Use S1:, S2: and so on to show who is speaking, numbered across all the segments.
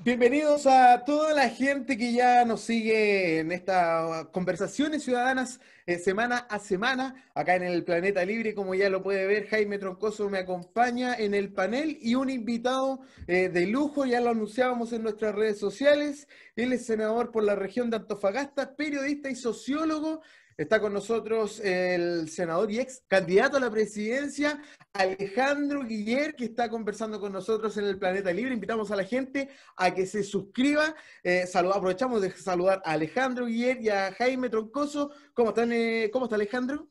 S1: Bienvenidos a toda la gente que ya nos sigue en estas conversaciones ciudadanas eh, semana a semana, acá en el Planeta Libre, como ya lo puede ver, Jaime Troncoso me acompaña en el panel y un invitado eh, de lujo, ya lo anunciábamos en nuestras redes sociales, él es senador por la región de Antofagasta, periodista y sociólogo, Está con nosotros el senador y ex candidato a la presidencia, Alejandro Guiller, que está conversando con nosotros en el Planeta Libre. Invitamos a la gente a que se suscriba. Eh, aprovechamos de saludar a Alejandro Guiller y a Jaime Troncoso. ¿Cómo están? Eh, ¿Cómo está Alejandro?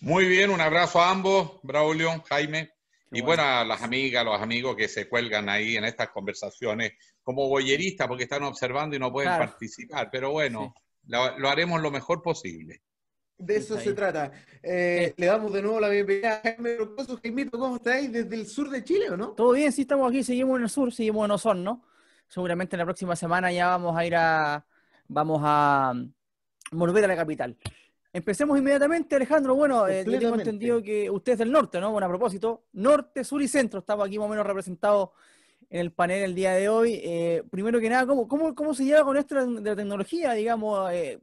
S2: Muy bien, un abrazo a ambos, Braulio, Jaime. y bueno. a las amigas, los amigos que se cuelgan ahí en estas conversaciones como boyeristas porque están observando y no pueden participar. Pero bueno, lo haremos lo mejor posible.
S1: De eso se trata. Eh, le damos de nuevo la bienvenida a Jaime Rocoso. Jaimito, ¿cómo estáis? ¿Desde el sur de Chile o no?
S3: Todo bien, sí, estamos aquí, seguimos en el sur, seguimos en Osorno. Seguramente la próxima semana ya vamos a ir a. Vamos a volver a la capital. Empecemos inmediatamente, Alejandro. Bueno, eh, yo tengo entendido que usted es del norte, ¿no? Bueno, a propósito, norte, sur y centro. Estamos aquí más o menos representados en el panel el día de hoy. Eh, primero que nada, ¿cómo, cómo, cómo se lleva con esto de la tecnología? Digamos, eh,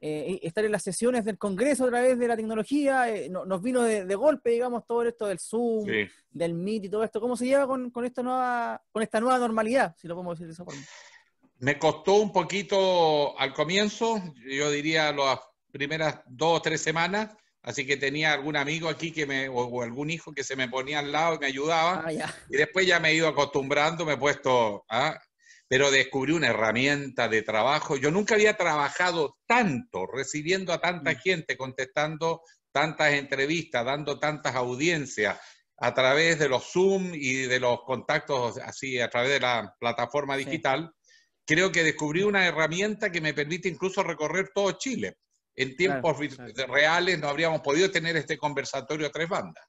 S3: estar en las sesiones del Congreso a través de la tecnología, eh, nos vino de, golpe, digamos, todo esto del Zoom, del Meet y todo esto. ¿Cómo se lleva con, esta nueva, con esta nueva normalidad, si lo podemos decir de esa forma?
S2: Me costó un poquito al comienzo, yo diría las primeras dos o tres semanas, así que tenía algún amigo aquí que me, o, algún hijo que se me ponía al lado y me ayudaba, ah, y después ya me he ido acostumbrando, me he puesto ¿ah? Pero descubrí una herramienta de trabajo. Yo nunca había trabajado tanto, recibiendo a tanta mm. gente, contestando tantas entrevistas, dando tantas audiencias a través de los Zoom y de los contactos así a través de la plataforma digital. Creo que descubrí una herramienta que me permite incluso recorrer todo Chile. En tiempos reales no habríamos podido tener este conversatorio a tres bandas.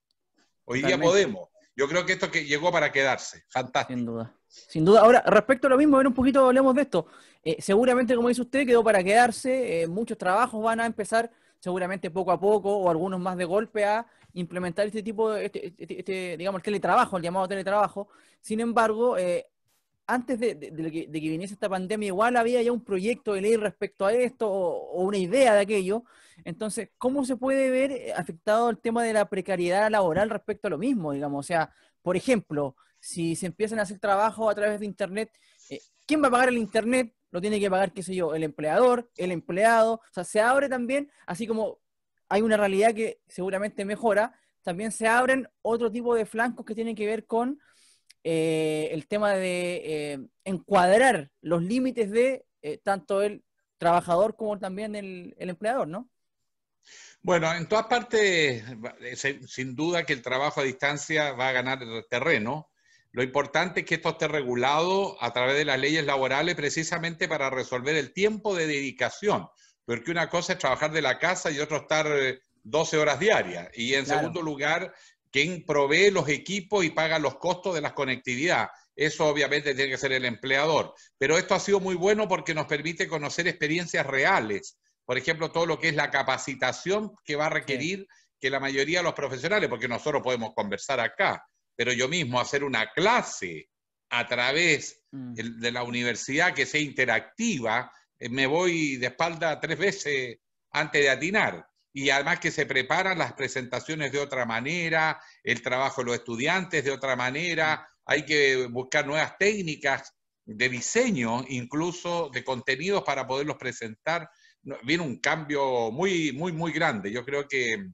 S2: Hoy día podemos. Yo creo que esto que llegó para quedarse. Fantástico.
S3: Sin duda. Sin duda. Ahora, respecto a lo mismo, a ver un poquito hablemos de esto. Eh, seguramente, como dice usted, quedó para quedarse. Eh, muchos trabajos van a empezar, seguramente poco a poco, o algunos más de golpe, a implementar este tipo de, este, este, este digamos, el teletrabajo, el llamado teletrabajo. Sin embargo, eh, antes de, que, viniese esta pandemia, igual había ya un proyecto de ley respecto a esto o, una idea de aquello. Entonces, ¿cómo se puede ver afectado el tema de la precariedad laboral respecto a lo mismo? Digamos, o sea, por ejemplo, si se empiezan a hacer trabajo a través de Internet, eh, ¿quién va a pagar el Internet? Lo tiene que pagar, qué sé yo, el empleador, el empleado. O sea, se abre también, así como hay una realidad que seguramente mejora, también se abren otro tipo de flancos que tienen que ver con eh, el tema de eh, encuadrar los límites de tanto el trabajador como también el, el empleador, ¿no?
S2: Bueno, en todas partes, sin duda que el trabajo a distancia va a ganar terreno. Lo importante es que esto esté regulado a través de las leyes laborales precisamente para resolver el tiempo de dedicación, porque una cosa es trabajar de la casa y otro estar 12 eh, horas diarias. Y en segundo lugar, ¿quién provee los equipos y paga los costos de la conectividad? Eso obviamente tiene que ser el empleador. Pero esto ha sido muy bueno porque nos permite conocer experiencias reales. Por ejemplo, todo lo que es la capacitación que va a requerir que la mayoría de los profesionales, porque nosotros podemos conversar acá, pero yo mismo hacer una clase a través mm. de la universidad que sea interactiva, eh, me voy de espalda tres veces antes de atinar. Y además que se preparan las presentaciones de otra manera, el trabajo de los estudiantes de otra manera, hay que buscar nuevas técnicas de diseño, incluso de contenidos para poderlos presentar. Viene un cambio muy, muy, muy grande. Yo creo que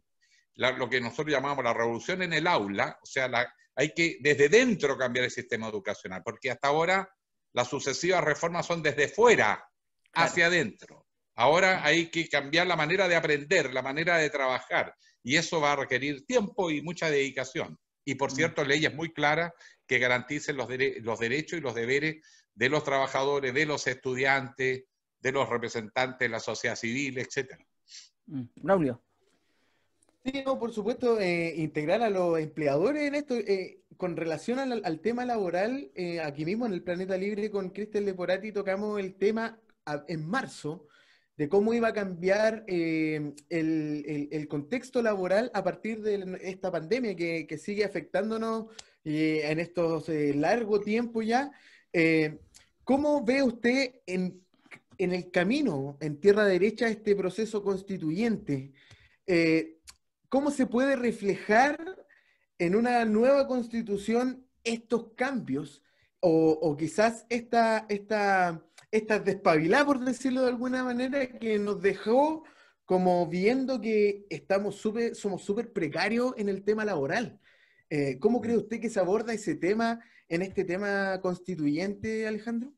S2: lo que nosotros llamamos la revolución en el aula, o sea, la, hay que desde dentro cambiar el sistema educacional, porque hasta ahora las sucesivas reformas son desde fuera hacia adentro. Ahora hay que cambiar la manera de aprender, la manera de trabajar, y eso va a requerir tiempo y mucha dedicación. Y por mm. cierto, leyes muy claras que garanticen los, los derechos y los deberes de los trabajadores, de los estudiantes, de los representantes de la sociedad civil, etc.
S3: Mm.
S1: Sí, por supuesto, eh, integrar a los empleadores en esto. Eh, con relación al, tema laboral, eh, aquí mismo en el Planeta Libre con Cristel Leporati tocamos el tema en marzo de cómo iba a cambiar el, contexto laboral a partir de esta pandemia que, sigue afectándonos en estos largo tiempo ya. ¿Cómo ve usted en, en, el camino, en tierra derecha, este proceso constituyente? ¿Cómo se puede reflejar en una nueva constitución estos cambios o, quizás esta, esta, esta despabilada, por decirlo de alguna manera, que nos dejó como viendo que estamos super, somos súper precarios en el tema laboral. Eh, ¿Cómo cree usted que se aborda ese tema en este tema constituyente, Alejandro?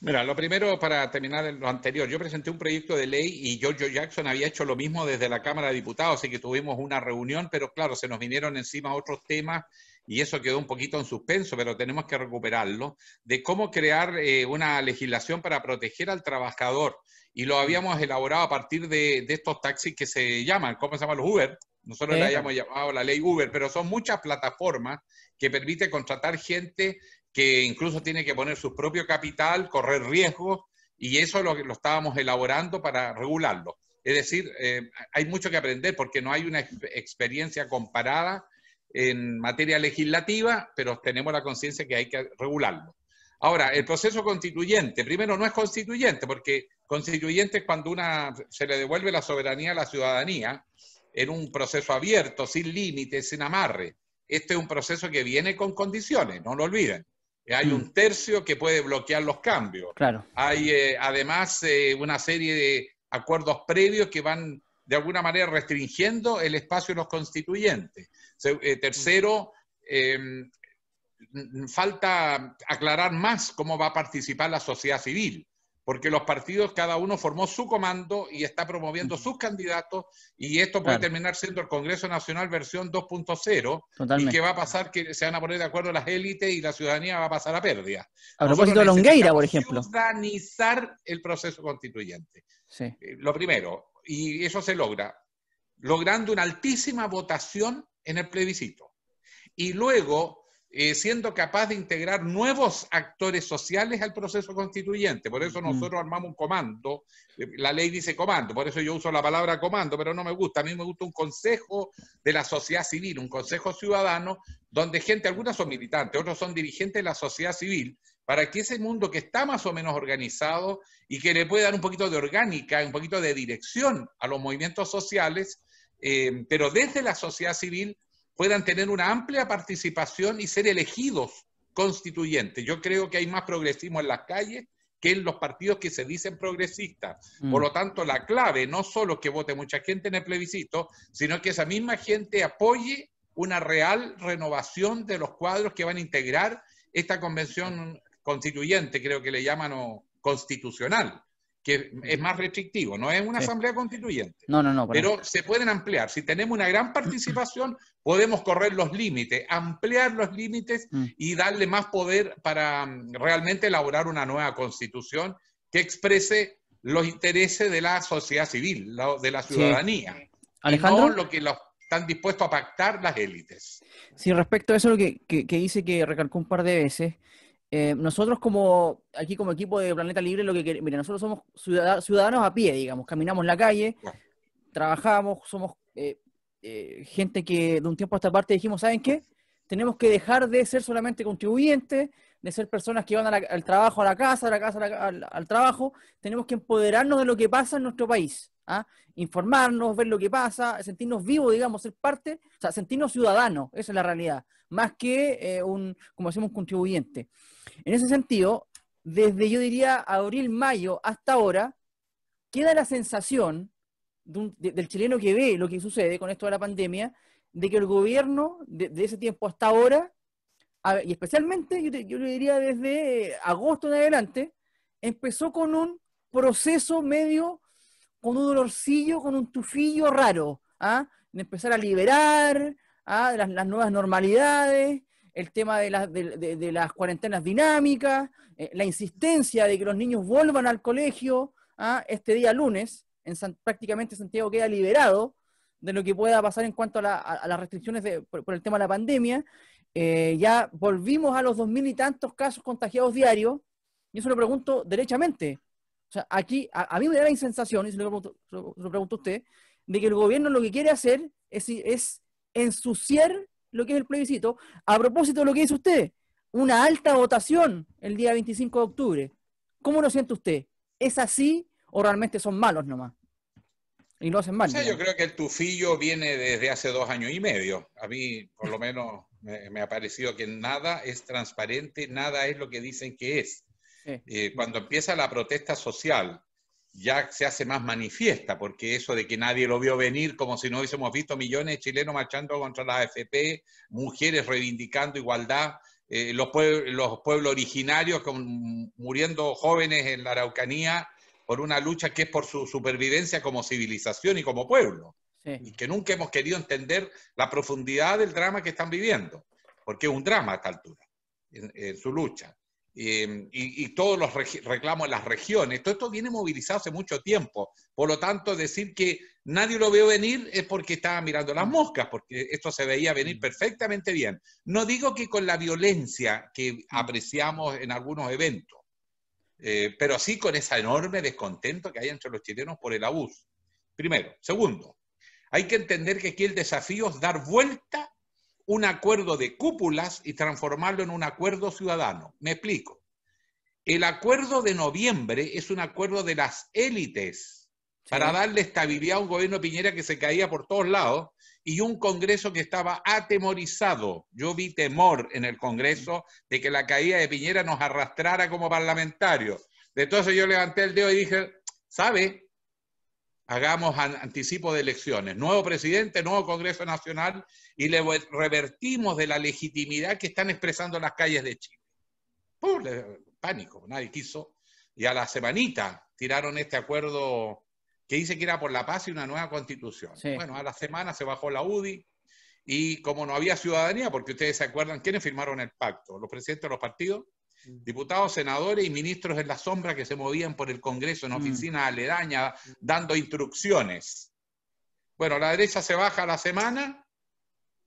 S2: Mira, lo primero para terminar lo anterior, yo presenté un proyecto de ley y George Jackson había hecho lo mismo desde la Cámara de Diputados, así que tuvimos una reunión, pero claro, se nos vinieron encima otros temas y eso quedó un poquito en suspenso, pero tenemos que recuperarlo, de cómo crear eh, una legislación para proteger al trabajador. Y lo habíamos elaborado a partir de, estos taxis que se llaman, ¿cómo se llaman los Uber? Nosotros le habíamos llamado la ley Uber, pero son muchas plataformas que permiten contratar gente que incluso tiene que poner su propio capital, correr riesgos, y eso lo, lo estábamos elaborando para regularlo. Es decir, eh, hay mucho que aprender porque no hay una experiencia comparada en materia legislativa, pero tenemos la conciencia que hay que regularlo. Ahora, el proceso constituyente, primero no es constituyente, porque constituyente es cuando una, se le devuelve la soberanía a la ciudadanía en un proceso abierto, sin límites, sin amarre. Este es un proceso que viene con condiciones, no lo olviden. Hay un mm. tercio que puede bloquear los cambios.
S3: Claro.
S2: Hay eh, además eh, una serie de acuerdos previos que van de alguna manera restringiendo el espacio de los constituyentes. Eh, tercero, em, falta aclarar más cómo va a participar la sociedad civil porque los partidos, cada uno formó su comando y está promoviendo sus candidatos, y esto puede terminar siendo el Congreso Nacional versión 2.0, y que va a pasar que se van a poner de acuerdo las élites y la ciudadanía va a pasar a pérdida.
S3: A propósito de Longueira, por ejemplo.
S2: Organizar el proceso constituyente. Sí. Eh, lo primero, y eso se logra, logrando una altísima votación en el plebiscito. Y luego eh, siendo capaz de integrar nuevos actores sociales al proceso constituyente. Por eso nosotros armamos un comando, eh, la ley dice comando, por eso yo uso la palabra comando, pero no me gusta, a mí me gusta un consejo de la sociedad civil, un consejo ciudadano, donde gente, algunas son militantes, otros son dirigentes de la sociedad civil, para que ese mundo que está más o menos organizado y que le puede dar un poquito de orgánica, un poquito de dirección a los movimientos sociales, eh, pero desde la sociedad civil puedan tener una amplia participación y ser elegidos constituyentes. Yo creo que hay más progresismo en las calles que en los partidos que se dicen progresistas. Mm. Por lo tanto, la clave no solo que vote mucha gente en el plebiscito, sino que esa misma gente apoye una real renovación de los cuadros que van a integrar esta convención constituyente, creo que le llaman constitucional que es más restrictivo, no es una asamblea constituyente.
S3: No, no, no.
S2: Pero se pueden ampliar. Si tenemos una gran participación, podemos correr los límites, ampliar los límites mm. y darle más poder para mm, realmente elaborar una nueva constitución que exprese los intereses de la sociedad civil, de la ciudadanía.
S3: Alejandro.
S2: no lo que están dispuestos a pactar las élites.
S3: Sí, respecto a eso lo que, que, que dice que recalcó un par de veces, eh, nosotros como, aquí como equipo de Planeta Libre, lo que queremos, mira, nosotros somos ciudadanos a pie, digamos, caminamos la calle, trabajamos, somos eh, eh, gente que de un tiempo a esta parte dijimos, ¿saben qué? Tenemos que dejar de ser solamente contribuyentes, de ser personas que van al trabajo, a la casa, a la casa al, trabajo, tenemos que empoderarnos de lo que pasa en nuestro país, ¿ah? informarnos, ver lo que pasa, sentirnos vivos, digamos, ser parte, o sea, sentirnos ciudadanos, esa es la realidad, más que un, como decimos, un contribuyente. En ese sentido, desde yo diría abril, mayo hasta ahora, queda la sensación del chileno que ve lo que sucede con esto de la pandemia, de que el gobierno de, ese tiempo hasta ahora, y especialmente yo, le diría desde agosto en adelante, empezó con un proceso medio, con un dolorcillo, con un tufillo raro, ¿ah? de empezar a liberar ¿ah? las nuevas normalidades, el tema de, las cuarentenas dinámicas, eh, la insistencia de que los niños vuelvan al colegio ¿ah? este día lunes, en prácticamente Santiago queda liberado de lo que pueda pasar en cuanto a, las restricciones por, el tema de la pandemia. Eh, ya volvimos a los dos mil y tantos casos contagiados diarios, y eso lo pregunto derechamente. O sea, aquí a, mí me da la sensación, y se lo pregunto, a usted, de que el gobierno lo que quiere hacer es, es ensuciar lo que es el plebiscito, a propósito de lo que dice usted, una alta votación el día 25 de octubre. ¿Cómo lo siente usted? ¿Es así o realmente son malos nomás? Y lo hacen mal.
S2: yo creo que el tufillo viene desde hace dos años y medio. A mí, por lo menos, me, ha parecido que nada es transparente, nada es lo que dicen que es. Eh, cuando empieza la protesta social, ya se hace más manifiesta, porque eso de que nadie lo vio venir, como si no hubiésemos visto millones de chilenos marchando contra la AFP, mujeres reivindicando igualdad, eh, los, los, pueblos originarios muriendo jóvenes en la Araucanía por una lucha que es por su supervivencia como civilización y como pueblo. Y que nunca hemos querido entender la profundidad del drama que están viviendo, porque es un drama a esta altura, en su lucha. Em, y, todos los reclamos en las regiones, todo esto viene movilizado hace mucho tiempo. Por lo tanto, decir que nadie lo veo venir es porque estaba mirando las moscas, porque esto se veía venir perfectamente bien. No digo que con la violencia que apreciamos en algunos eventos, eh, pero sí con ese enorme descontento que hay entre los chilenos por el abuso. Primero. Segundo, hay que entender que aquí el desafío es dar vuelta un acuerdo de cúpulas y transformarlo en un acuerdo ciudadano. Me explico. El acuerdo de noviembre es un acuerdo de las élites para darle estabilidad a un gobierno Piñera que se caía por todos lados y un Congreso que estaba atemorizado. Yo vi temor en el Congreso de que la caída de Piñera nos arrastrara como parlamentarios. Entonces yo levanté el dedo y dije, ¿sabe? Hagamos anticipo de elecciones, nuevo presidente, nuevo Congreso Nacional y le revertimos de la legitimidad que están expresando las calles de Chile. ¡Pum! Pánico, nadie quiso. Y a la semanita tiraron este acuerdo que dice que era por la paz y una nueva constitución. Bueno, a la semana se bajó la UDI y como no había ciudadanía, porque ustedes se acuerdan, ¿quiénes firmaron el pacto? ¿Los presidentes de los partidos? Diputados, senadores y ministros en la sombra que se movían por el Congreso en mm. oficinas aledañas dando instrucciones. Bueno, la derecha se baja a la semana,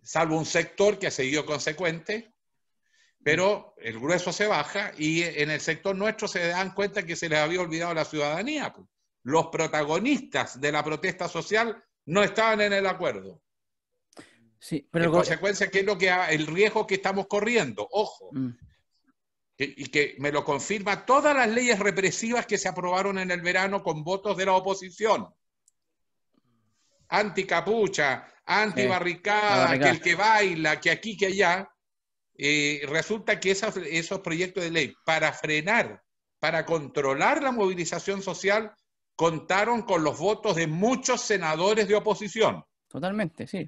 S2: salvo un sector que ha seguido consecuente, pero el grueso se baja y en el sector nuestro se dan cuenta que se les había olvidado la ciudadanía. Los protagonistas de la protesta social no estaban en el acuerdo.
S3: Sí,
S2: pero en consecuencia, ¿qué es lo que el riesgo que estamos corriendo? Ojo, mm y que me lo confirma todas las leyes represivas que se aprobaron en el verano con votos de la oposición. Anticapucha, antibarricada, que el que baila, que aquí, que allá. Eh, resulta que esos proyectos de ley para frenar, para controlar la movilización social, contaron con los votos de muchos senadores de oposición.
S3: Totalmente, sí.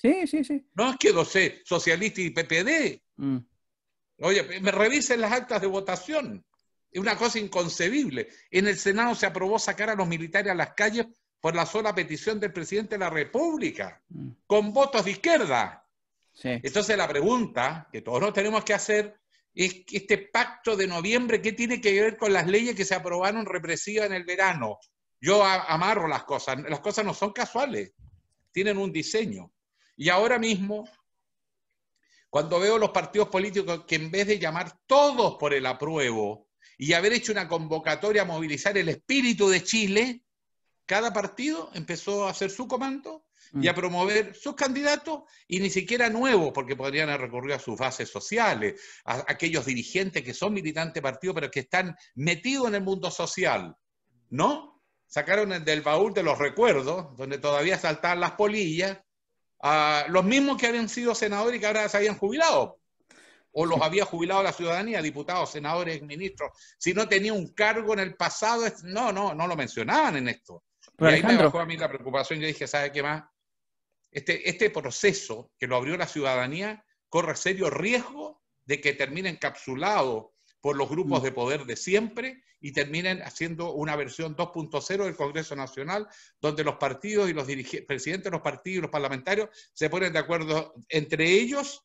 S2: Sí, sí, sí. No es que lo sé, socialista y PPD. Mm. Oye, me revisen las actas de votación. Es una cosa inconcebible. En el Senado se aprobó sacar a los militares a las calles por la sola petición del presidente de la República, mm. con votos de izquierda. Entonces la pregunta que todos nos tenemos que hacer es que este pacto de noviembre, ¿qué tiene que ver con las leyes que se aprobaron represivas en el verano? Yo amarro las cosas. Las cosas no son casuales, tienen un diseño. Y ahora mismo cuando veo los partidos políticos que en vez de llamar todos por el apruebo y haber hecho una convocatoria a movilizar el espíritu de Chile, cada partido empezó a hacer su comando y a mm. promover sus candidatos y ni siquiera nuevos, porque podrían haber recurrido a sus bases sociales, a aquellos dirigentes que son militantes de partido, pero que están metidos en el mundo social. ¿No? Sacaron del baúl de los recuerdos, donde todavía saltaban las polillas, a los mismos que habían sido senadores y que ahora se habían jubilado. O los había jubilado la ciudadanía, diputados, senadores, ministros. Si no tenía un cargo en el pasado, no, no, no lo mencionaban en esto. y ahí me bajó a mí la preocupación. Yo dije, ¿sabe qué más? Este, este proceso que lo abrió la ciudadanía corre serio riesgo de que termine encapsulado por los grupos mm. de poder de siempre y terminen haciendo una versión 2.0 del Congreso Nacional, donde los partidos y los presidentes de los partidos y los parlamentarios se ponen de acuerdo entre ellos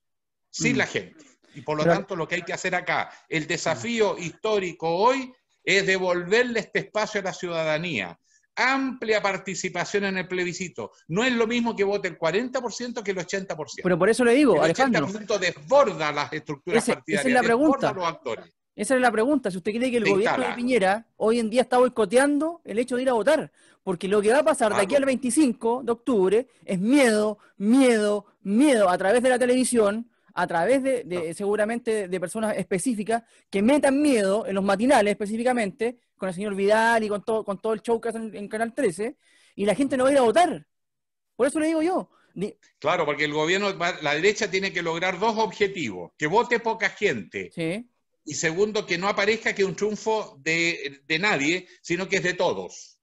S2: sin mm. la gente. Y por lo tanto, lo que hay que hacer acá, el desafío histórico hoy es devolverle este espacio a la ciudadanía. Amplia participación en el plebiscito. No es lo mismo que vote el 40% que el 80%.
S3: Pero por eso le digo, el
S2: 80% desborda las estructuras partidarias,
S3: esa es la pregunta. los actores. Esa es la pregunta. Si usted cree que el gobierno de Piñera hoy en día está boicoteando el hecho de ir a votar, porque lo que va a pasar de aquí al 25 de octubre es miedo, miedo, miedo a través de la televisión, a través de, seguramente de personas específicas que metan miedo en los matinales específicamente, con el señor Vidal y con todo, con todo el show que hacen en Canal 13, y la gente no va a ir a votar. Por eso le digo yo.
S2: Claro, porque el gobierno, la derecha tiene que lograr dos objetivos, que vote poca gente. Y segundo, que no aparezca que un triunfo de, nadie, sino que es de todos.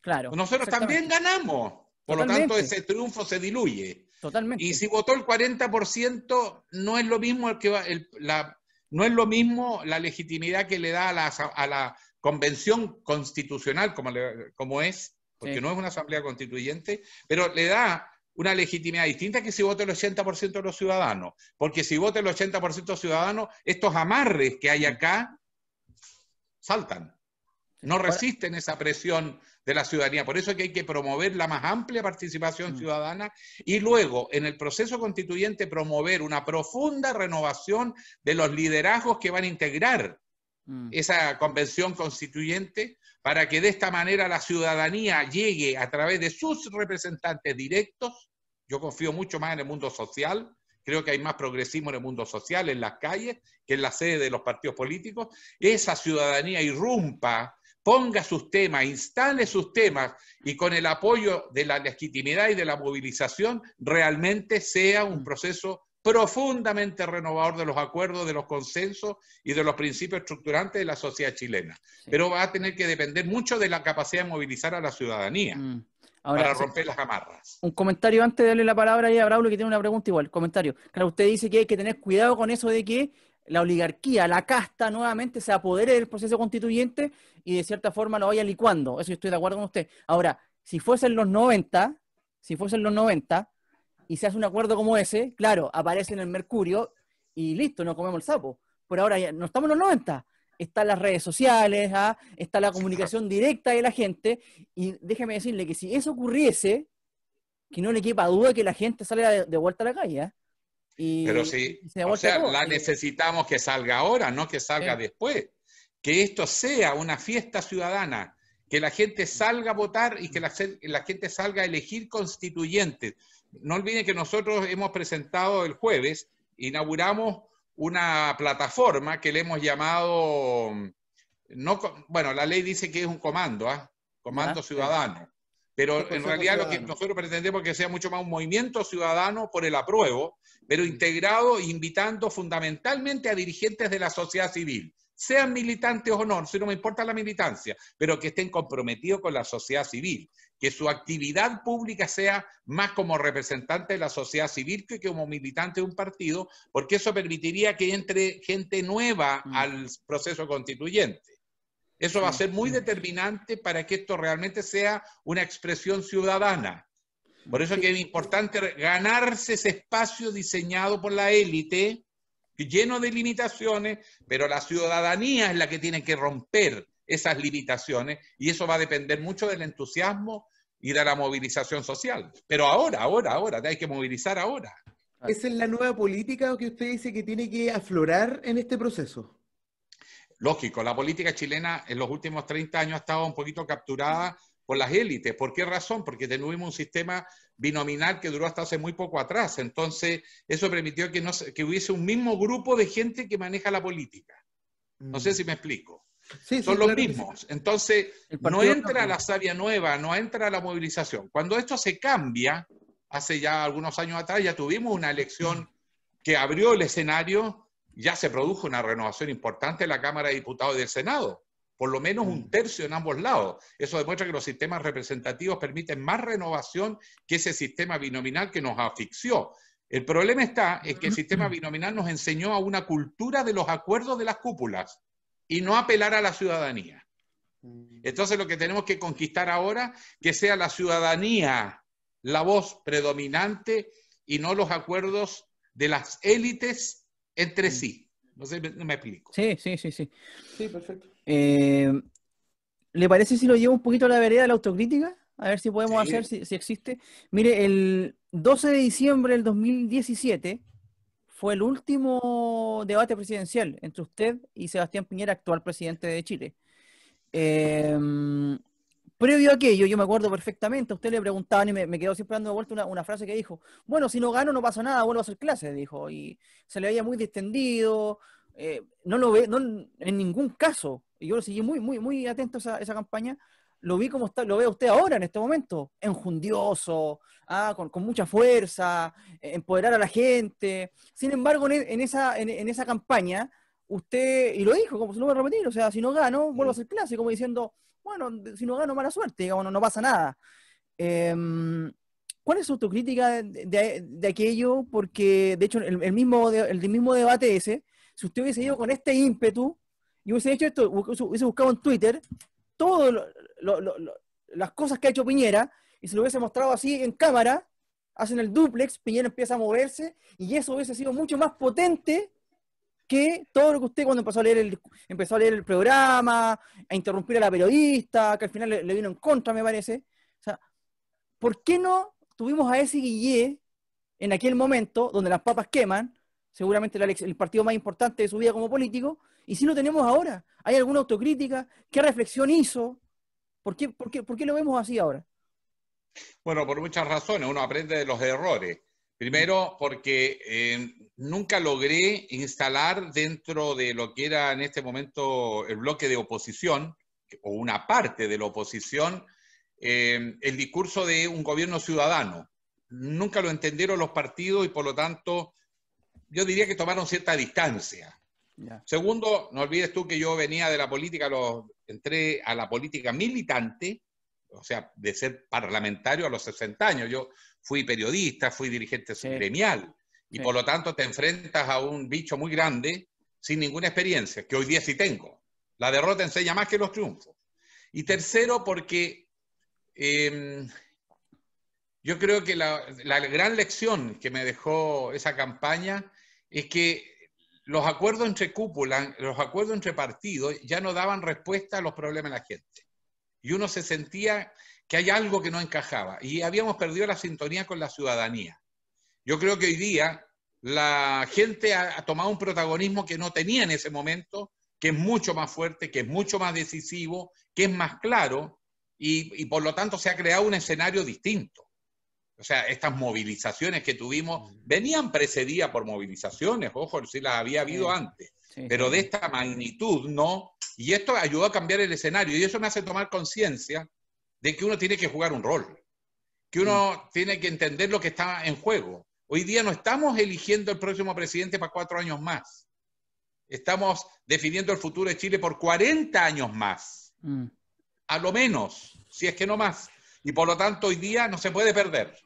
S3: Claro.
S2: Nosotros también ganamos. Por lo tanto, ese triunfo se diluye.
S3: Totalmente.
S2: Y si votó el 40%, no es lo mismo que la, no es lo mismo la legitimidad que le da a la, a la convención constitucional como, como es, porque no es una asamblea constituyente, pero le da una legitimidad distinta que si vota el 80% de los ciudadanos. Porque si vota el 80% de los ciudadanos, estos amarres que hay acá saltan. No resisten esa presión de la ciudadanía. Por eso es que hay que promover la más amplia participación mm. ciudadana y luego en el proceso constituyente promover una profunda renovación de los liderazgos que van a integrar mm. esa convención constituyente para que de esta manera la ciudadanía llegue a través de sus representantes directos. Yo confío mucho más en el mundo social, creo que hay más progresismo en el mundo social, en las calles, que en la sede de los partidos políticos. Esa ciudadanía irrumpa ponga sus temas, instale sus temas y con el apoyo de la legitimidad y de la movilización realmente sea un proceso profundamente renovador de los acuerdos, de los consensos y de los principios estructurantes de la sociedad chilena. Pero va a tener que depender mucho de la capacidad de movilizar a la ciudadanía. Mm. para romper las amarras.
S3: Un comentario antes de darle la palabra a Braulio que tiene una pregunta igual. Comentario. Claro, usted dice que hay que tener cuidado con eso de que la oligarquía, la casta, nuevamente se apodere del proceso constituyente y de cierta forma lo vaya licuando. Eso yo estoy de acuerdo con usted. Ahora, si fuesen los 90, si fuesen los 90 y se hace un acuerdo como ese, claro, aparece en el Mercurio y listo, no comemos el sapo. Por ahora ya no estamos en los 90. Están las redes sociales, ¿ah? está la comunicación directa de la gente. Y déjeme decirle que si eso ocurriese, que no le quepa duda que la gente salga de, vuelta a la calle. ¿ah?
S2: Pero sí, o sea, la necesitamos que salga ahora, no que salga después. Que esto sea una fiesta ciudadana, que la gente salga a votar y que la, gente salga a elegir constituyentes. No olviden que nosotros hemos presentado el jueves, inauguramos una plataforma que le hemos llamado, no, bueno, la ley dice que es un comando, ¿ah? comando ciudadano, pero en realidad lo que nosotros pretendemos es que sea mucho más un movimiento ciudadano por el apruebo, pero integrado e invitando fundamentalmente a dirigentes de la sociedad civil, sean militantes o no, si no me importa la militancia, pero que estén comprometidos con la sociedad civil, que su actividad pública sea más como representante de la sociedad civil que como militante de un partido, porque eso permitiría que entre gente nueva mm. al proceso constituyente. Eso va a ser muy determinante para que esto realmente sea una expresión ciudadana por eso que es importante ganarse ese espacio diseñado por la élite, lleno de limitaciones, pero la ciudadanía es la que tiene que romper esas limitaciones y eso va a depender mucho del entusiasmo y de la movilización social. Pero ahora, ahora, ahora, hay que movilizar ahora.
S1: ¿Esa es la nueva política que usted dice que tiene que aflorar en este proceso?
S2: Lógico, la política chilena en los últimos 30 años ha estado un poquito capturada por las élites. ¿Por qué razón? Porque tuvimos un sistema binominal que duró hasta hace muy poco atrás. Entonces, eso permitió que, no, que hubiese un mismo grupo de gente que maneja la política. No sé mm. si me explico. Son los mismos. Entonces, no entra la savia nueva, no entra la movilización. Cuando esto se cambia, hace ya algunos años atrás, ya tuvimos una elección que abrió el escenario, ya se produjo una renovación importante en la Cámara de Diputados y del Senado por lo menos un mm. tercio en ambos lados. Eso demuestra que los sistemas representativos permiten más renovación que ese sistema binominal que nos asfixió. El problema está en que el sistema binominal nos enseñó a una cultura de los acuerdos de las cúpulas y no apelar a la ciudadanía. Mm. Entonces lo que tenemos que conquistar ahora, que sea la ciudadanía la voz predominante y no los acuerdos de las élites entre mm. sí. No sé, no me explico.
S3: Sí, sí, sí, sí.
S1: Sí, perfecto.
S3: Eh, ¿Le parece si lo llevo un poquito a la vereda de la autocrítica? A ver si podemos hacer, si, existe. Mire, el 12 de diciembre del 2017 fue el último debate presidencial entre usted y Sebastián Piñera, actual presidente de Chile. Em, previo a aquello, yo me acuerdo perfectamente, usted le preguntaban y me, quedó siempre dando vuelta una, frase que dijo, bueno, si no gano no pasa nada, vuelvo a hacer clases, dijo, y se le veía muy distendido, eh, no lo ve, no, en ningún caso, y yo lo seguí muy, muy, muy atento a esa campaña, lo vi como está, lo ve usted ahora en este momento, enjundioso, ah, con, mucha fuerza, eh, empoderar a la gente. Sin embargo, en, esa, en, esa campaña, usted, y lo dijo, como se lo voy a repetir, o sea, si no gano, vuelvo a ser clase, como diciendo, bueno, si no gano, mala suerte, digamos, no, pasa nada. Em, ¿Cuál es su autocrítica de, aquello? Porque, de hecho, el, mismo, el mismo debate ese, si usted hubiese ido con este ímpetu y hubiese hecho esto, hubiese buscado en Twitter, las cosas que ha hecho Piñera, y se lo hubiese mostrado así en cámara, hacen el duplex, Piñera empieza a moverse, y eso hubiese sido mucho más potente que todo lo que usted cuando empezó a leer el, empezó a leer el programa, a interrumpir a la periodista, que al final le, vino en contra, me parece. O sea, ¿por qué no tuvimos a ese Guillé en aquel momento donde las papas queman, seguramente el, partido más importante de su vida como político, y si lo tenemos ahora? ¿Hay alguna autocrítica? ¿Qué reflexión hizo? ¿Por qué, por qué, por qué lo vemos así ahora?
S2: Bueno, por muchas razones. Uno aprende de los errores. Primero, porque eh, nunca logré instalar dentro de lo que era en este momento el bloque de oposición, o una parte de la oposición, eh, el discurso de un gobierno ciudadano. Nunca lo entendieron los partidos y por lo tanto yo diría que tomaron cierta distancia. Segundo, no olvides tú que yo venía de la política, entré a la política militante, o sea, de ser parlamentario a los 60 años. Yo fui periodista, fui dirigente gremial, y por lo tanto te enfrentas a un bicho muy grande sin ninguna experiencia, que hoy día sí tengo. La derrota enseña más que los triunfos. Y tercero, porque em, yo creo que la, la, gran lección que me dejó esa campaña es que los acuerdos entre cúpula, los acuerdos entre partidos ya no daban respuesta a los problemas de la gente. Y uno se sentía que hay algo que no encajaba y habíamos perdido la sintonía con la ciudadanía. Yo creo que hoy día la gente ha, tomado un protagonismo que no tenía en ese momento, que es mucho más fuerte, que es mucho más decisivo, que es más claro y, por lo tanto se ha creado un escenario distinto. O sea, estas movilizaciones que tuvimos venían precedidas por movilizaciones, ojo, si las había habido antes, pero de esta magnitud no. Y esto ayudó a cambiar el escenario y eso me hace tomar conciencia de que uno tiene que jugar un rol, que uno mm. tiene que entender lo que está en juego. Hoy día no estamos eligiendo el próximo presidente para cuatro años más. Estamos definiendo el futuro de Chile por 40 años más. Mm. A lo menos, si es que no más. Y por lo tanto, hoy día no se puede perder.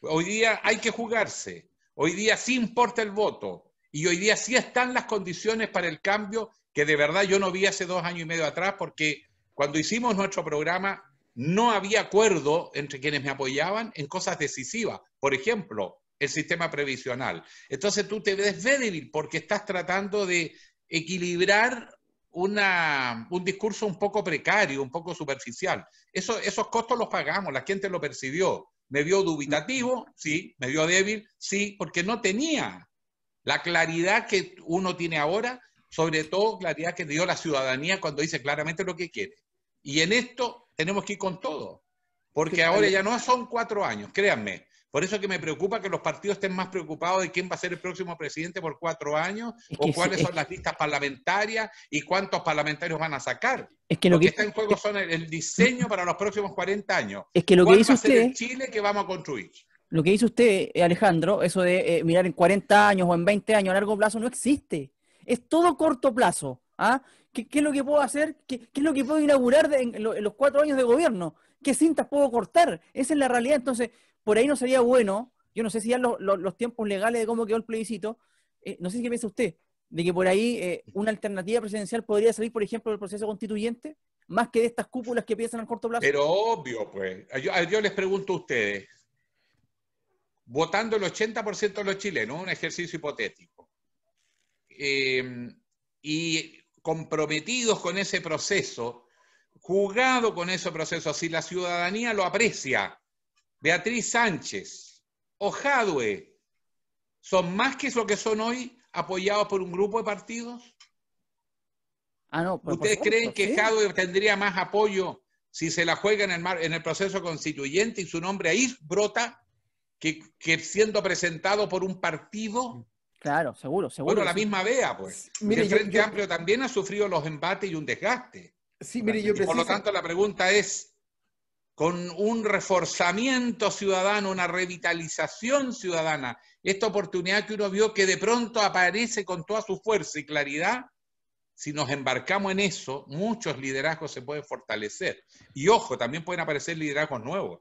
S2: Hoy día hay que jugarse. Hoy día sí importa el voto. Y hoy día sí están las condiciones para el cambio que de verdad yo no vi hace dos años y medio atrás, porque cuando hicimos nuestro programa no había acuerdo entre quienes me apoyaban en cosas decisivas. Por ejemplo, el sistema previsional. Entonces tú te ves débil porque estás tratando de equilibrar una, un discurso un poco precario, un poco superficial. Eso, esos costos los pagamos, la gente lo percibió. Me vio dubitativo, sí, me vio débil, sí, porque no tenía la claridad que uno tiene ahora, sobre todo claridad que dio la ciudadanía cuando dice claramente lo que quiere. Y en esto tenemos que ir con todo, porque ahora ya no son cuatro años, créanme. Por eso que me preocupa que los partidos estén más preocupados de quién va a ser el próximo presidente por cuatro años, o cuáles son las listas parlamentarias y cuántos parlamentarios van a sacar. Es que lo, que, está en juego son el, diseño para los próximos 40 años.
S3: Es que lo que dice usted,
S2: el Chile que vamos a construir?
S3: Lo que dice usted, Alejandro, eso de eh, mirar en 40 años o en 20 años a largo plazo no existe. Es todo corto plazo. ¿ah? ¿Qué, es lo que puedo hacer? ¿Qué, es lo que puedo inaugurar en, los cuatro años de gobierno? ¿Qué cintas puedo cortar? Esa es la realidad. Entonces, por ahí no sería bueno, yo no sé si ya los, tiempos legales de cómo quedó el plebiscito, eh, no sé qué piensa usted, de que por ahí eh, una alternativa presidencial podría salir, por ejemplo, del proceso constituyente, más que de estas cúpulas que piensan a corto plazo.
S2: Pero obvio, pues. Yo, les pregunto a ustedes, votando el 80% de los chilenos, un ejercicio hipotético, eh, y comprometidos con ese proceso, jugado con ese proceso, si la ciudadanía lo aprecia, Beatriz Sánchez o Jadwe, ¿son más que lo que son hoy apoyados por un grupo de partidos?
S3: Ah, no,
S2: ¿Ustedes creen que Jadwe tendría más apoyo si se la juega en el, en el proceso constituyente y su nombre ahí brota, que, siendo presentado por un partido.
S3: Claro, seguro, seguro.
S2: Bueno, la misma vea, pues. el Frente Amplio también ha sufrido los embates y un desgaste.
S1: Sí, mire, yo
S2: Por lo tanto, la pregunta es, con un reforzamiento ciudadano, una revitalización ciudadana, esta oportunidad que uno vio que de pronto aparece con toda su fuerza y claridad, si nos embarcamos en eso, muchos liderazgos se pueden fortalecer. Y ojo, también pueden aparecer liderazgos nuevos.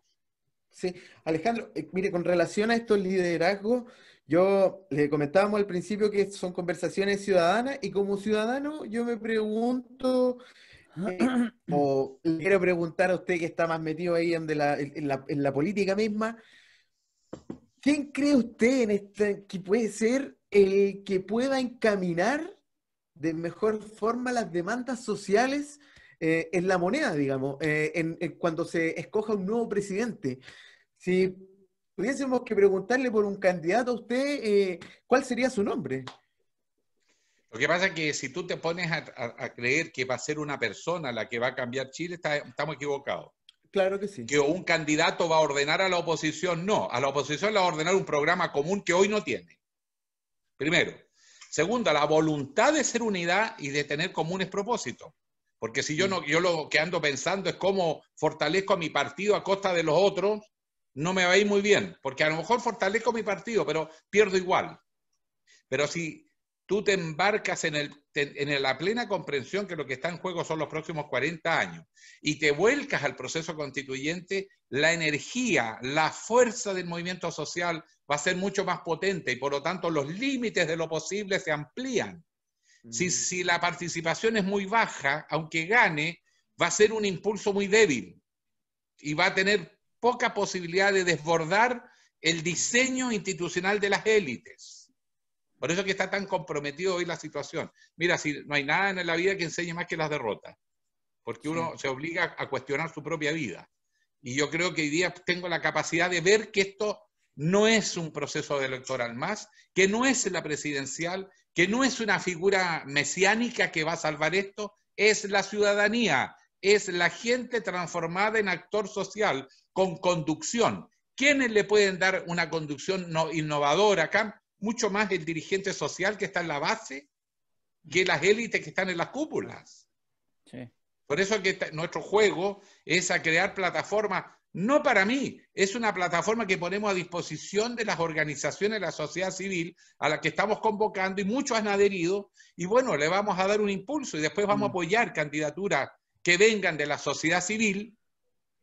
S1: Sí, Alejandro, eh, mire, con relación a estos liderazgos, yo le comentábamos al principio que son conversaciones ciudadanas y como ciudadano yo me pregunto, eh, o le quiero preguntar a usted que está más metido ahí en, la, política misma, ¿quién cree usted en este, que puede ser el que pueda encaminar de mejor forma las demandas sociales eh, en la moneda, digamos, eh, cuando se escoja un nuevo presidente. Si pudiésemos que preguntarle por un candidato a usted, ¿cuál sería su nombre?
S2: Lo que pasa es que si tú te pones a, creer que va a ser una persona la que va a cambiar Chile, estamos equivocados.
S1: Claro que sí.
S2: Que un candidato va a ordenar a la oposición, no. A la oposición le va a ordenar un programa común que hoy no tiene. Primero. Segundo, la voluntad de ser unidad y de tener comunes propósitos. Porque si yo, no, yo lo que ando pensando es cómo fortalezco a mi partido a costa de los otros, no me va a ir muy bien. Porque a lo mejor fortalezco mi partido, pero pierdo igual. Pero si tú te embarcas en, el, en la plena comprensión que lo que está en juego son los próximos 40 años y te vuelcas al proceso constituyente, la energía, la fuerza del movimiento social va a ser mucho más potente y por lo tanto los límites de lo posible se amplían. Si, mm. si la participación es muy baja, aunque gane, va a ser un impulso muy débil y va a tener poca posibilidad de desbordar el diseño institucional de las élites. Por eso que está tan comprometido hoy la situación. Mira, si no hay nada en la vida que enseñe más que las derrotas, porque uno se obliga a cuestionar su propia vida. Y yo creo que hoy día tengo la capacidad de ver que esto no es un proceso electoral más, que no es la presidencial, que no es una figura mesiánica que va a salvar esto, es la ciudadanía, es la gente transformada en actor social con conducción. ¿Quiénes le pueden dar una conducción innovadora acá? Mucho más el dirigente social que está en la base que las élites que están en las cúpulas. Por eso que nuestro juego es a crear plataformas no para mí, es una plataforma que ponemos a disposición de las organizaciones de la sociedad civil a la que estamos convocando y muchos han adherido y bueno, le vamos a dar un impulso y después vamos a mm. apoyar candidaturas que vengan de la sociedad civil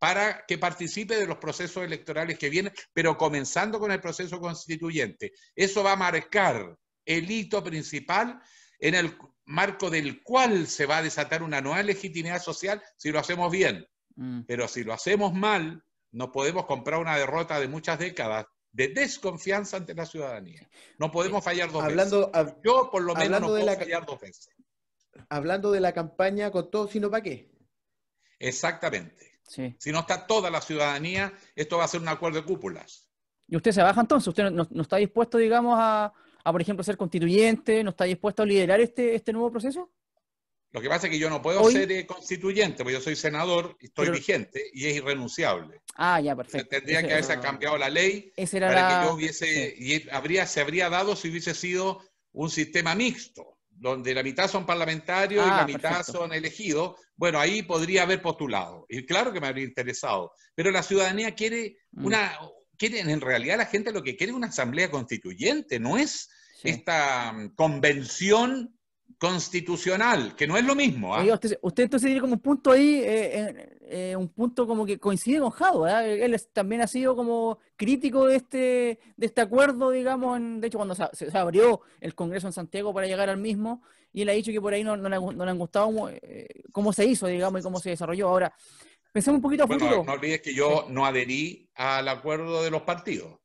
S2: para que participe de los procesos electorales que vienen, pero comenzando con el proceso constituyente. Eso va a marcar el hito principal en el marco del cual se va a desatar una nueva legitimidad social si lo hacemos bien. Mm. Pero si lo hacemos mal, no podemos comprar una derrota de muchas décadas de desconfianza ante la ciudadanía. No podemos fallar dos
S1: hablando,
S2: veces. Yo por lo menos no puedo fallar dos veces.
S1: Hablando de la campaña con todo, sino para qué.
S2: Exactamente. Si no está toda la ciudadanía, esto va a ser un acuerdo de cúpulas.
S3: ¿Y usted se baja entonces? ¿Usted no, está dispuesto, digamos, a, por ejemplo, ser constituyente? ¿No está dispuesto a liderar este, este nuevo proceso?
S2: Lo que pasa es que yo no puedo ser eh, constituyente, porque yo soy senador, estoy vigente y es irrenunciable.
S3: Ah, ya, perfecto.
S2: tendría que haberse cambiado la ley para que yo hubiese, y habría, se habría dado si hubiese sido un sistema mixto, donde la mitad son parlamentarios y ah, la mitad son elegidos. Bueno, ahí podría haber postulado. Y claro que me habría interesado. Pero la ciudadanía quiere mm. una, quiere, en realidad la gente lo que quiere es una asamblea constituyente, no es esta mm, convención constitucional, que no es lo mismo.
S3: ¿ah? Usted, entonces tiene como un punto ahí, eh, eh, un punto como que coincide con Jado, él también ha sido como crítico de este, de este acuerdo, digamos, de hecho cuando se, abrió el Congreso en Santiago para llegar al mismo, y él ha dicho que por ahí no, le, han gustado eh, cómo se hizo, digamos, y cómo se desarrolló. Ahora, pensemos un poquito a futuro.
S2: No olvides que yo no adherí al acuerdo de los partidos.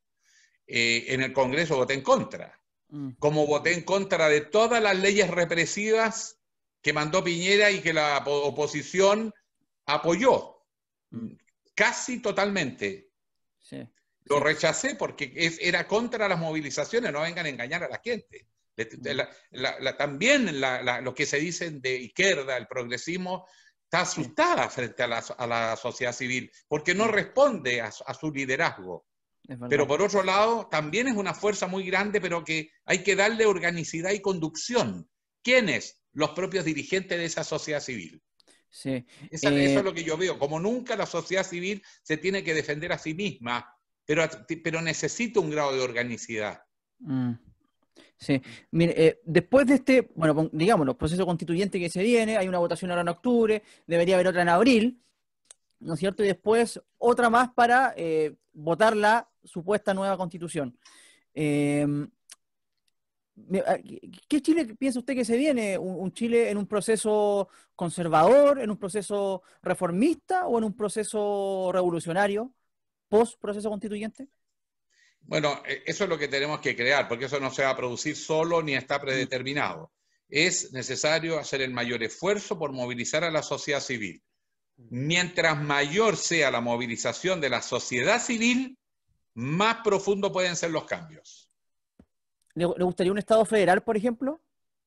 S2: en el Congreso voté en contra. Mm. como voté en contra de todas las leyes represivas que mandó Piñera y que la oposición apoyó, mm. casi totalmente. Lo rechacé porque era contra las movilizaciones, no vengan a engañar a la gente. Mm. también los que se dicen de izquierda, el progresismo, está asustada frente a la, sociedad civil porque no responde a, su liderazgo. Pero por otro lado, también es una fuerza muy grande, pero que hay que darle organicidad y conducción. ¿Quiénes? Los propios dirigentes de esa sociedad civil. Sí. Eso es eh, lo que yo veo. Como nunca la sociedad civil se tiene que defender a sí misma, pero, pero necesita un grado de organicidad. Mm.
S3: Sí, mire, eh, después de este, bueno, digamos, proceso constituyente que se viene, hay una votación ahora en octubre, debería haber otra en abril, ¿no es cierto? Y después otra más para eh, votar la supuesta nueva constitución. Em, ah, ¿Qué Chile piensa usted que se viene? ¿Un, Chile en un proceso conservador, en un proceso reformista o en un proceso revolucionario, post proceso constituyente?
S2: Bueno, e, eso es lo que tenemos que crear, porque eso no se va a producir solo ni está predeterminado. Es necesario hacer el mayor esfuerzo por movilizar a la sociedad civil. Mientras mayor sea la movilización de la sociedad civil, más profundo pueden ser los cambios.
S3: ¿Le, gustaría un Estado federal, por ejemplo?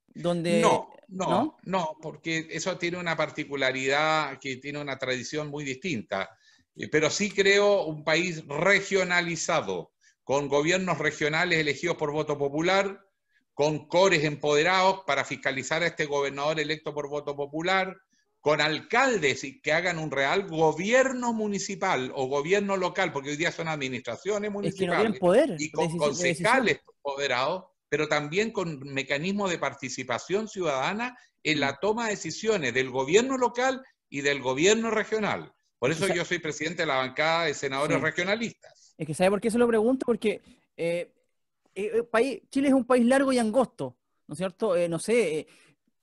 S2: Donde... No, no, no, porque eso tiene una particularidad que tiene una tradición muy distinta. Eh, pero sí creo un país regionalizado, con gobiernos regionales elegidos por voto popular, con cores empoderados para fiscalizar a este gobernador electo por voto popular, con alcaldes que hagan un real gobierno municipal o gobierno local, porque hoy día son administraciones municipales, y con concejales empoderados, pero también con mecanismos de participación ciudadana en la toma de decisiones del gobierno local y del gobierno regional. Por eso yo soy presidente de la bancada de senadores regionalistas.
S3: Es que ¿sabe por qué se lo pregunto? Porque eh, eh, país, Chile es un país largo y angosto, ¿no es cierto? Eh, no sé,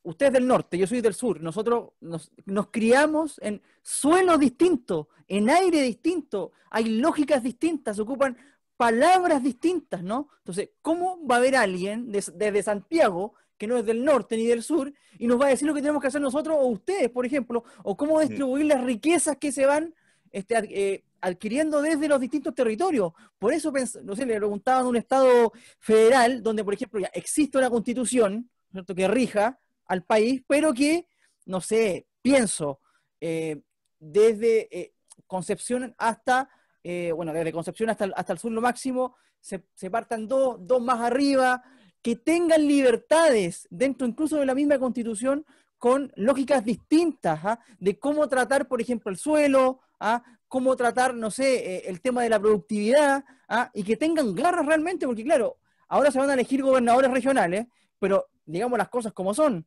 S3: usted es del norte, yo soy del sur, nosotros nos, criamos en suelos distintos, en aire distinto, hay lógicas distintas, ocupan palabras distintas, ¿no? Entonces, ¿cómo va a haber alguien desde Santiago que no es del norte ni del sur, y nos va a decir lo que tenemos que hacer nosotros o ustedes, por ejemplo, o cómo distribuir las riquezas que se van este, adquiriendo desde los distintos territorios. Por eso, no sé, le preguntaban un Estado federal donde, por ejemplo, ya existe una constitución ¿cierto? que rija al país, pero que, no sé, pienso, eh, desde eh, Concepción hasta, eh, bueno, desde Concepción hasta, hasta el sur lo máximo, se, partan dos, dos más arriba, que tengan libertades dentro incluso de la misma constitución con lógicas distintas ¿ah? de cómo tratar, por ejemplo, el suelo, ¿ah? cómo tratar, no sé, eh, el tema de la productividad, ¿ah? y que tengan garras realmente, porque claro, ahora se van a elegir gobernadores regionales, pero digamos las cosas como son.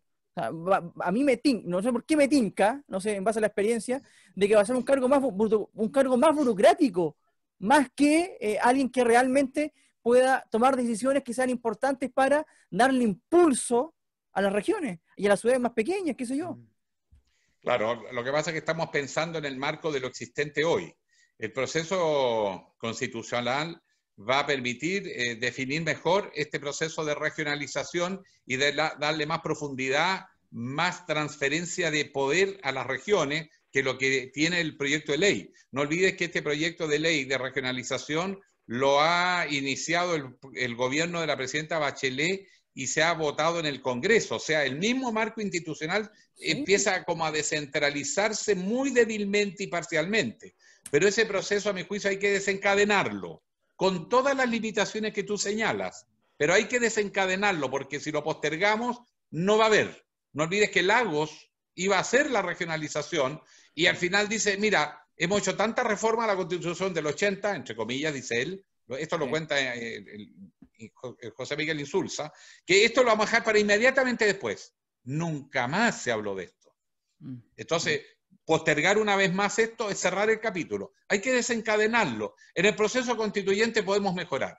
S3: A mí me tinca, no sé por qué me tinca, no sé, en base a la experiencia, de que va a ser un cargo más, un cargo más burocrático, más que eh, alguien que realmente pueda tomar decisiones que sean importantes para darle impulso a las regiones y a las ciudades más pequeñas, qué sé yo. Mm.
S2: Claro, lo que pasa es que estamos pensando en el marco de lo existente hoy. El proceso constitucional va a permitir eh, definir mejor este proceso de regionalización y de darle más profundidad, más transferencia de poder a las regiones que lo que tiene el proyecto de ley. No olvides que este proyecto de ley de regionalización lo ha iniciado el, el gobierno de la presidenta Bachelet y se ha votado en el Congreso. O sea, el mismo marco institucional empieza como a descentralizarse muy débilmente y parcialmente. Pero ese proceso, a mi juicio, hay que desencadenarlo, con todas las limitaciones que tú señalas. Pero hay que desencadenarlo, porque si lo postergamos, no va a haber. No olvides que Lagos iba a hacer la regionalización y al final dice, mira, hemos hecho tanta reforma a la constitución del 80, entre comillas, dice él, esto lo cuenta eh, el, José Miguel Insulza, que esto lo vamos a dejar para inmediatamente después. Nunca más se habló de esto. Mm. Entonces, postergar una vez más esto es cerrar el capítulo. Hay que desencadenarlo. En el proceso constituyente podemos mejorar.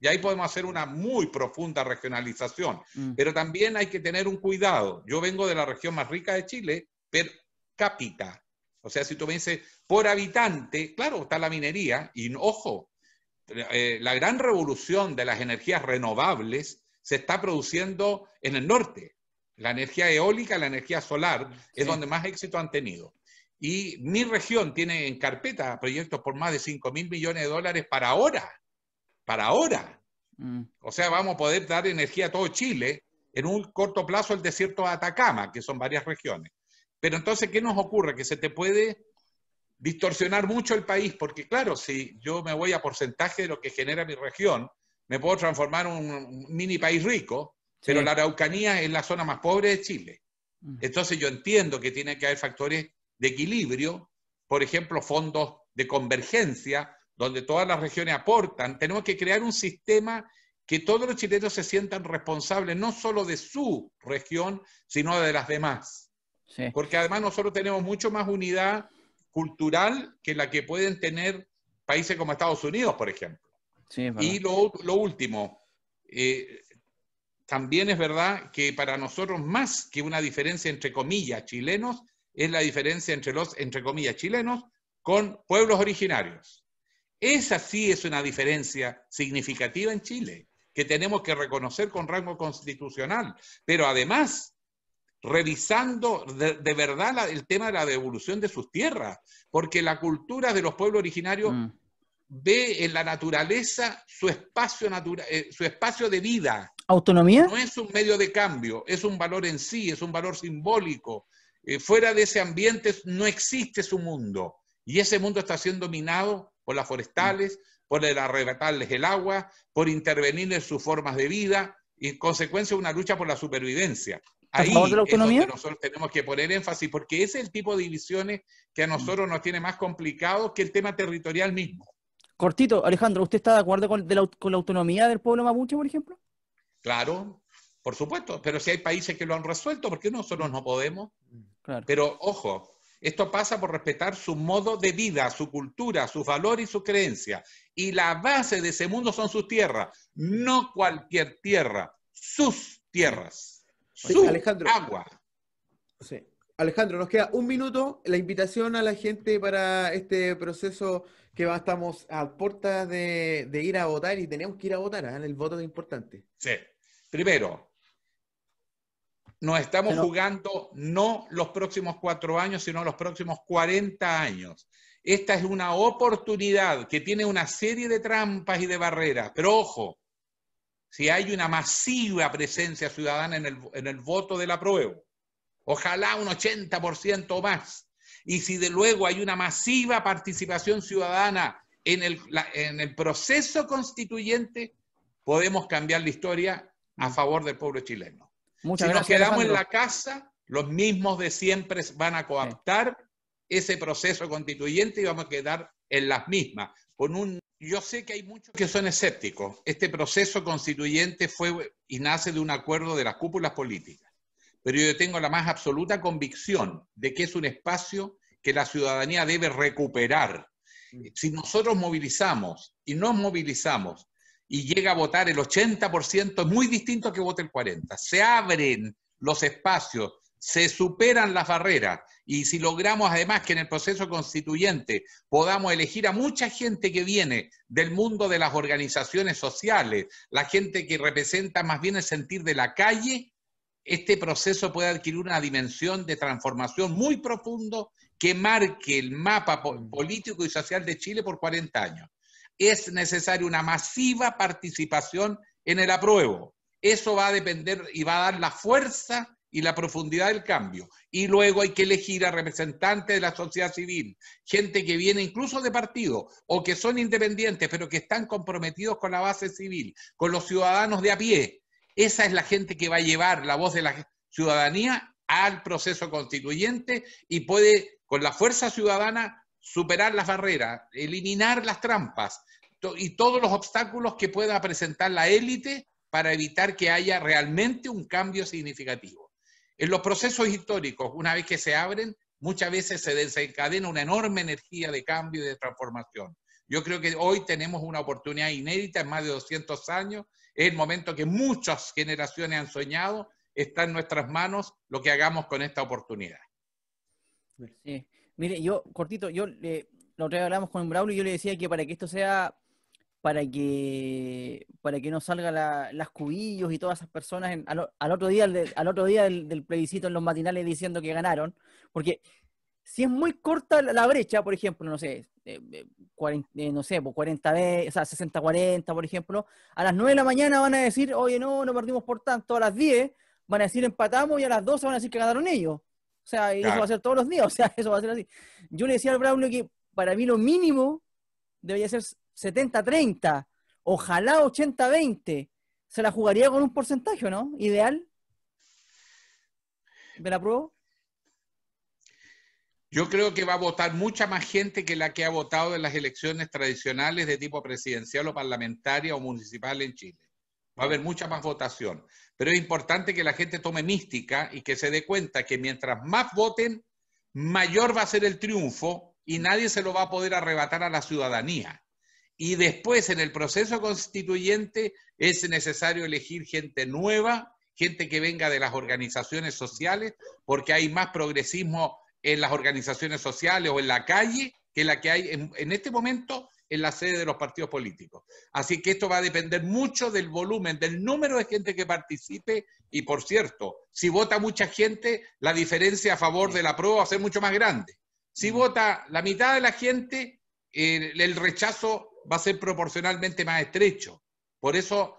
S2: Y ahí podemos hacer una muy profunda regionalización. Mm. Pero también hay que tener un cuidado. Yo vengo de la región más rica de Chile, per cápita. O sea, si tú me dices por habitante, claro, está la minería. Y ojo, eh, la gran revolución de las energías renovables se está produciendo en el norte. La energía eólica, la energía solar, es donde más éxito han tenido. Y mi región tiene en carpeta proyectos por más de 5 mil millones de dólares para ahora. Para ahora. Mm. O sea, vamos a poder dar energía a todo Chile en un corto plazo el desierto de Atacama, que son varias regiones. Pero entonces, ¿qué nos ocurre? Que se te puede distorsionar mucho el país, porque claro, si yo me voy a porcentaje de lo que genera mi región, me puedo transformar en un mini país rico, pero la Araucanía es la zona más pobre de Chile. Mm. Entonces yo entiendo que tiene que haber factores de equilibrio, por ejemplo, fondos de convergencia, donde todas las regiones aportan. Tenemos que crear un sistema que todos los chilenos se sientan responsables, no solo de su región, sino de las demás. Porque además nosotros tenemos mucho más unidad cultural que la que pueden tener países como Estados Unidos, por ejemplo. y lo, último, eh, también es verdad que para nosotros más que una diferencia entre comillas chilenos, es la diferencia entre los, entre comillas, chilenos con pueblos originarios. Esa sí es una diferencia significativa en Chile, que tenemos que reconocer con rango constitucional. Pero además, revisando de, verdad el tema de la devolución de sus tierras, porque la cultura de los pueblos originarios mm. Ve en la naturaleza su espacio, eh, su espacio de vida.
S3: ¿Autonomía?
S2: No es un medio de cambio, es un valor en sí, es un valor simbólico. Eh, fuera de ese ambiente no existe su mundo. Y ese mundo está siendo dominado por las forestales, por el arrebatarles el agua, por intervenir en sus formas de vida y en consecuencia una lucha por la supervivencia. Ahí es donde nosotros tenemos que poner énfasis, porque ese es el tipo de divisiones que a nosotros nos tiene más complicado que el tema territorial mismo.
S3: Cortito, Alejandro, ¿usted está de acuerdo con, la, autonomía del pueblo mapuche, por ejemplo?
S2: Claro, por supuesto, pero si hay países que lo han resuelto, ¿por qué nosotros no podemos? Pero ojo, esto pasa por respetar su modo de vida, su cultura, sus valores y sus creencias. Y la base de ese mundo son sus tierras, no cualquier tierra, sus tierras.
S1: Alejandro, agua. Alejandro, nos queda un minuto. La invitación a la gente para este proceso que va, estamos a puertas de, ir a votar y tenemos que ir a votar. ¿eh? El voto es importante.
S2: Sí. Primero, nos estamos jugando no los próximos cuatro años, sino los próximos 40 años. Esta es una oportunidad que tiene una serie de trampas y de barreras. Pero ojo, si hay una masiva presencia ciudadana en el, en el voto del apruebo, ojalá un 80% más, y si de luego hay una masiva participación ciudadana en el, en el proceso constituyente, podemos cambiar la historia a mm. favor del pueblo chileno. si nos quedamos en la casa, los mismos de siempre van a coaptar ese proceso constituyente y vamos a quedar en las mismas, con un yo sé que hay muchos que son escépticos. Este proceso constituyente fue y nace de un acuerdo de las cúpulas políticas. Pero yo tengo la más absoluta convicción de que es un espacio que la ciudadanía debe recuperar. Si nosotros movilizamos y nos movilizamos y llega a votar el 80%, es muy distinto que vote el 40%. Se abren los espacios, se superan las barreras y si logramos además que en el proceso constituyente podamos elegir a mucha gente que viene del mundo de las organizaciones sociales, la gente que representa más bien el sentir de la calle, este proceso puede adquirir una dimensión de transformación muy profundo que marque el mapa político y social de Chile por 40 años. Es necesaria una masiva participación en el apruebo. Eso va a depender y va a dar la fuerza y la profundidad del cambio. Y luego hay que elegir a representantes de la sociedad civil, gente que viene incluso de partido o que son independientes, pero que están comprometidos con la base civil, con los ciudadanos de a pie. Esa es la gente que va a llevar la voz de la ciudadanía al proceso constituyente y puede, con la fuerza ciudadana, superar las barreras, eliminar las trampas y todos los obstáculos que pueda presentar la élite para evitar que haya realmente un cambio significativo. En los procesos históricos, una vez que se abren, muchas veces se desencadena una enorme energía de cambio y de transformación. Yo creo que hoy tenemos una oportunidad inédita en más de 200 años. Es el momento que muchas generaciones han soñado. Está en nuestras manos lo que hagamos con esta oportunidad.
S3: Mire, yo, cortito, yo le, la otra hablamos con Braulio y yo le decía que para que esto sea para que para que no salgan las cubillos y todas esas personas al otro día del, plebiscito en los matinales diciendo que ganaron porque si es muy corta la, brecha por ejemplo no sé 40, eh, eh, no sé 40 o sea 60 40 por ejemplo a las 9 de la mañana van a decir oye no no perdimos por tanto a las 10 van a decir empatamos y a las 12 van a decir que ganaron ellos O sea, y eso va a ser todos los días, o sea, eso va a ser así. Yo le decía al Braulio que para mí lo mínimo debería ser 70-30, ojalá 80-20. Se la jugaría con un porcentaje, ¿no? Ideal. ¿Me la pruebo?
S2: Yo creo que va a votar mucha más gente que la que ha votado en las elecciones tradicionales de tipo presidencial o parlamentaria o municipal en Chile. Va a haber mucha más votación. Pero es importante que la gente tome mística y que se dé cuenta que mientras más voten, mayor va a ser el triunfo y nadie se lo va a poder arrebatar a la ciudadanía. Y después, en el proceso constituyente, es necesario elegir gente nueva, gente que venga de las organizaciones sociales, porque hay más progresismo en las organizaciones sociales o en la calle que la que hay en, este momento en la sede de los partidos políticos. Así que esto va a depender mucho del volumen, del número de gente que participe y, por cierto, si vota mucha gente, la diferencia a favor de la prueba va a ser mucho más grande. Si mm. vota la mitad de la gente, el rechazo va a ser proporcionalmente más estrecho. Por eso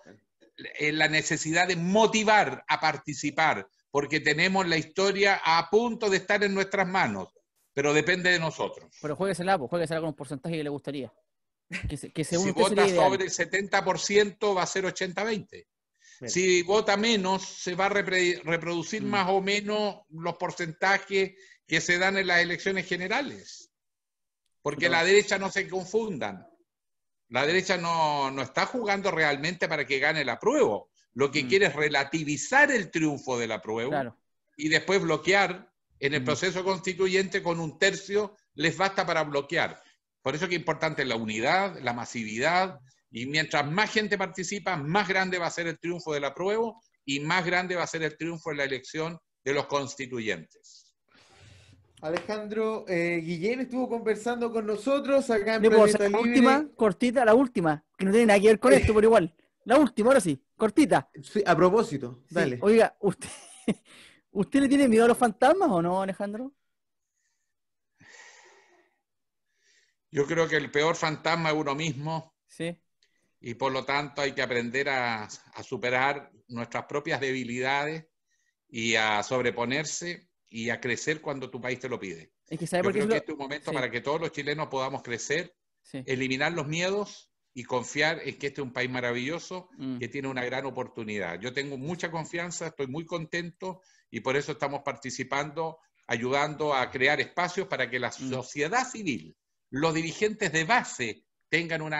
S2: eh, la necesidad de motivar a participar, porque tenemos la historia a punto de estar en nuestras manos, pero depende de nosotros.
S3: Pero jueguesela, pues jueguesela con un porcentaje que le gustaría.
S2: Que, si vota sobre el 70% va a ser 80-20. Si vota menos, se va a reproducir mm. más o menos los porcentajes que se dan en las elecciones generales. Porque la derecha no se confundan. La derecha no, no, está jugando realmente para que gane la prueba lo que mm. quiere es relativizar el triunfo de la prueba y después bloquear en el mm. proceso constituyente con un tercio, les basta para bloquear. Por eso que es importante la unidad, la masividad, y mientras más gente participa, más grande va a ser el triunfo de la prueba y más grande va a ser el triunfo en la elección de los constituyentes.
S1: Alejandro eh, Guillén estuvo conversando con nosotros acá en
S3: Planeta La última, cortita, la última, que no tiene nada que ver con esto, pero igual. La última, ahora sí, cortita.
S1: a propósito, dale.
S3: Oiga, ¿usted, ¿usted le tiene miedo a los fantasmas o no, Alejandro?
S2: Yo creo que el peor fantasma es uno mismo.
S3: Sí.
S2: Y por lo tanto hay que aprender a, superar nuestras propias debilidades y a sobreponerse y a crecer cuando tu país te lo pide.
S3: Es que sabe
S2: Yo creo que este es un momento para que todos los chilenos podamos crecer, eliminar los miedos y confiar en que este es un país maravilloso mm. que tiene una gran oportunidad. Yo tengo mucha confianza, estoy muy contento y por eso estamos participando, ayudando a crear espacios para que la mm. sociedad civil, los dirigentes de base tengan un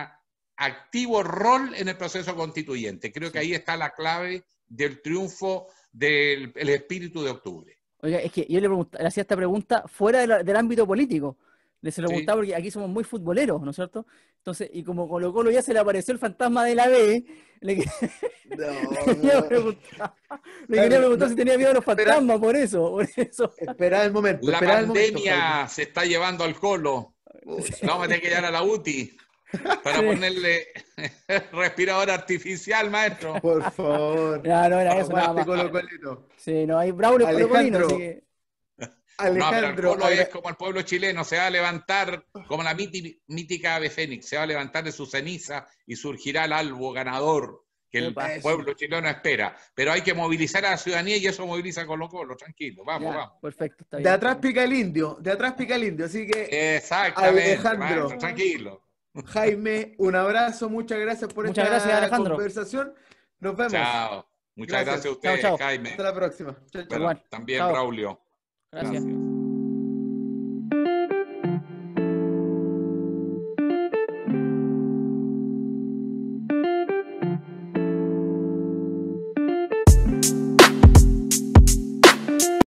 S2: activo rol en el proceso constituyente. Creo que ahí está la clave del triunfo del espíritu de octubre.
S3: Oiga, es que yo le, le hacía esta pregunta fuera del ámbito político. Le se lo preguntaba porque aquí somos muy futboleros, ¿no es cierto? Entonces, y como Colo Colo ya se le apareció el fantasma de la B, le, quería, preguntar, si tenía miedo a los fantasmas, por eso, por eso.
S1: Espera el momento.
S2: La pandemia se está llevando al Colo. Vamos a tener que llegar a la UTI para ponerle respirador artificial, maestro.
S1: Por favor.
S3: No, no era eso. Nada más. Sí, no, hay Braulio Colo así que...
S2: Alejandro. No, es como el pueblo chileno, se va a levantar como la mítica ave fénix, se va a levantar de su ceniza y surgirá el albo ganador que el pueblo chileno espera. Pero hay que movilizar a la ciudadanía y eso moviliza con los colos, tranquilo, vamos, vamos.
S3: Perfecto,
S1: De atrás pica el indio, de atrás pica el indio, así que.
S2: Exactamente, Alejandro, tranquilo.
S1: Jaime, un abrazo, muchas gracias por
S3: muchas esta gracias,
S1: conversación. Nos vemos.
S2: Chao. Muchas gracias, a ustedes, Jaime.
S1: Hasta la próxima.
S2: Chao, chao. también, Braulio.
S3: Gracias.